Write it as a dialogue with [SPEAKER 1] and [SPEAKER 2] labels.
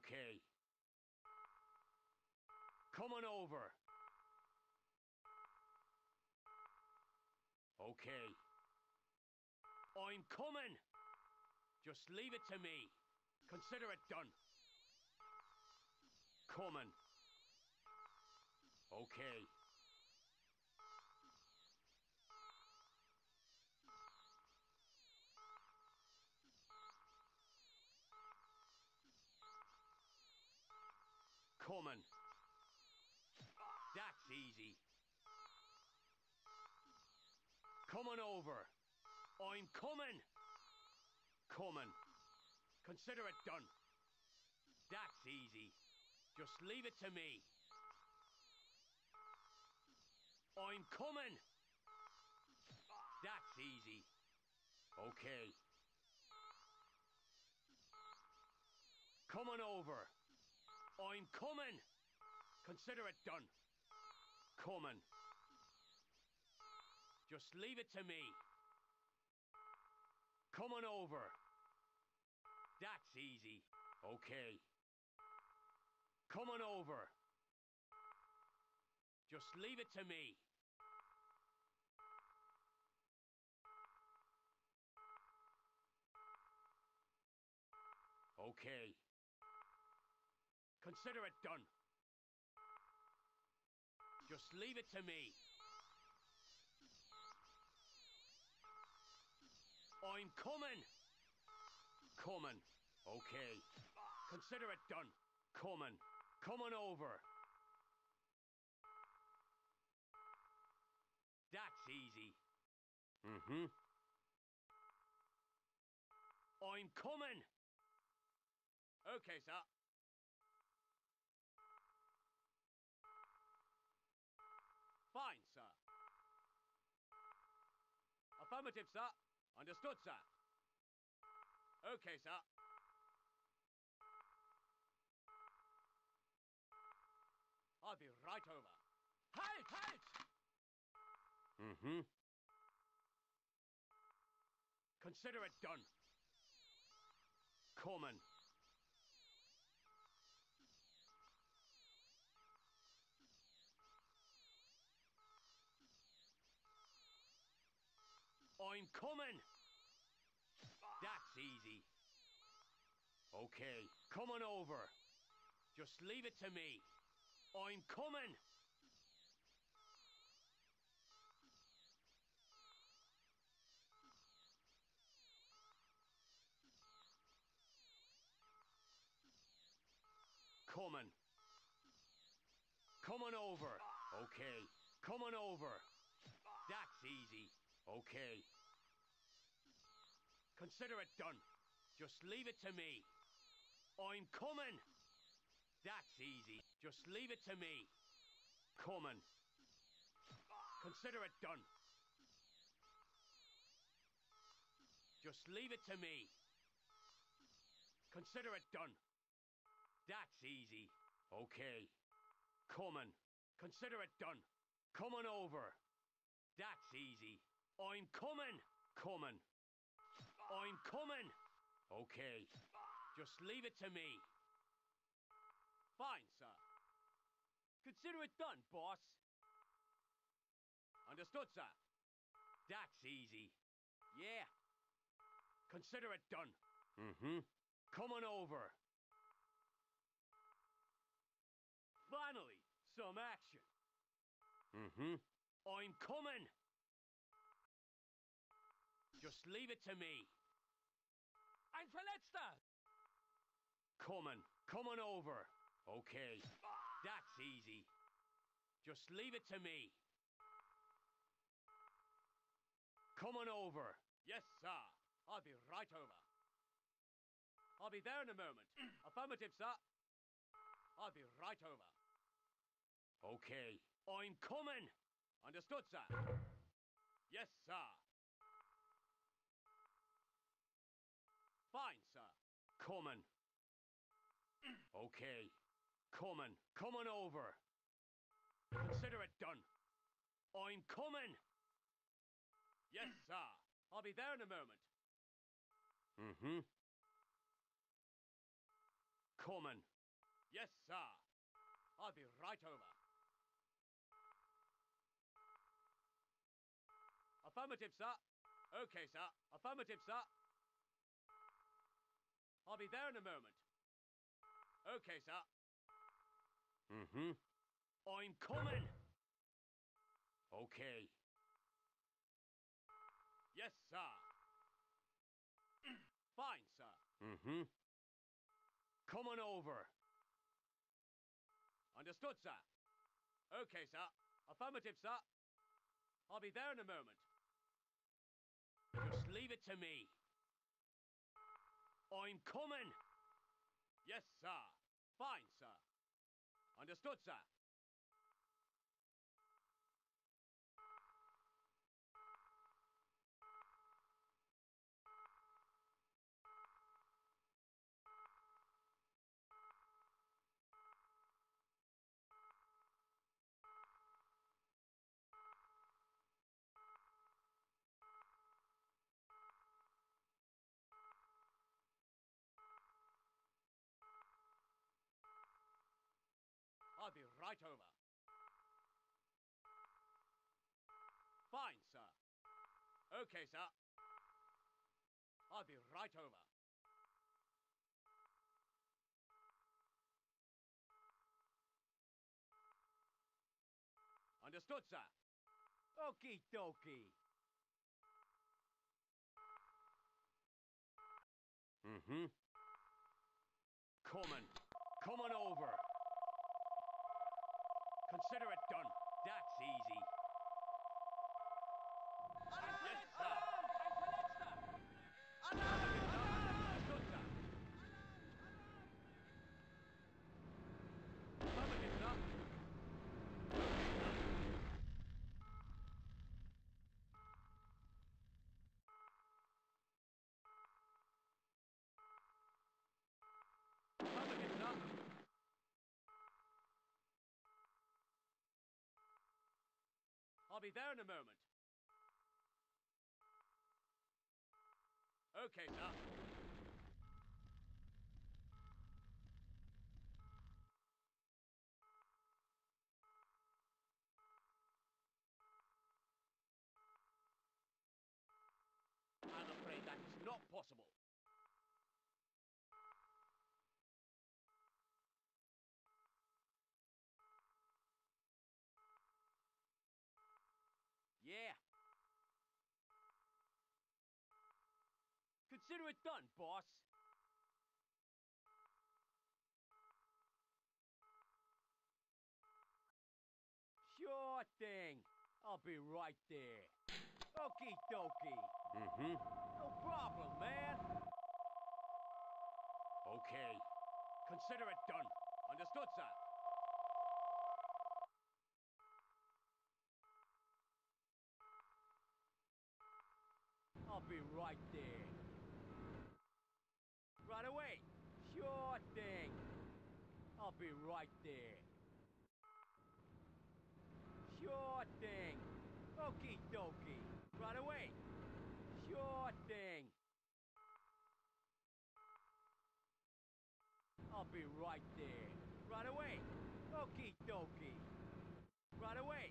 [SPEAKER 1] Okay. Coming over. Okay. I'm coming. Just leave it to me. Consider it done. Coming. Okay. Coming over. I'm coming. Coming. Consider it done. That's easy. Just leave it to me. I'm coming. That's easy. Okay. Coming over. I'm coming. Consider it done. Coming. Just leave it to me. Coming over. That's easy. Okay. Coming over. Just leave it to me. Okay. Consider it done. Just leave it to me. I'm coming. Coming. Okay. Consider it done. Coming. Coming over. That's easy. Mm-hmm. I'm coming. Okay, sir. Fine, sir. Affirmative, sir. Understood, sir. Okay, sir. I'll be right over. Halt! Halt! Mm-hmm. Consider it done. Coming. I'm coming! That's easy. Okay, coming over. Just leave it to me. I'm coming! Coming. Coming over. Okay. Coming over. That's easy. Okay. Consider it done. Just leave it to me. I'm coming. That's easy. Just leave it to me. Coming. Consider it done. Just leave it to me. Consider it done. That's easy. Okay. Coming. Consider it done. Coming over. That's easy. I'm coming. Coming. I'm coming. Okay. Just leave it to me. Fine, sir. Consider it done, boss. Understood, sir. That's easy. Yeah. Consider it done. Mm-hmm. Coming over. Finally, some action. Mm-hmm. I'm coming. Just leave it to me.
[SPEAKER 2] Ein Verletzter!
[SPEAKER 1] Coming. Coming over. Okay. That's easy. Just leave it to me. Coming over. Yes, sir. I'll be right over. I'll be there in a moment. Affirmative, sir. I'll be right over. Okay. I'm coming. Understood, sir. Yes, sir. Fine, sir. Coming. Okay. Coming. Coming over. Consider it done. I'm coming. Yes, sir. I'll be there in a moment. Mm-hmm. coming. Yes, sir. I'll be right over. Affirmative, sir. Okay, sir. Affirmative, sir. I'll be there in a moment. Okay, sir. Mm-hmm. I'm coming. Okay. Yes, sir. Fine, sir. Mm-hmm. Coming over. Understood, sir. Okay, sir. Affirmative, sir. I'll be there in a moment. Just leave it to me. I'm coming. Yes, sir. Fine, sir. Understood, sir. I'll be right over. Fine, sir. Okay, sir. I'll be right over. Understood, sir. Okie dokie. Mm-hmm. Coming. Coming over. Consider it done. That's easy. I'll be there in a moment. Okay, sir. Consider it done, boss. Sure thing. I'll be right there. Okie dokie. Mm-hmm. No problem, man. Okay. Consider it done. Understood, sir. I'll be right there. Right away. Sure thing. I'll be right there. Sure thing. Okie dokie. Right away. Sure thing. I'll be right there. Right away. Okie dokie. Right away.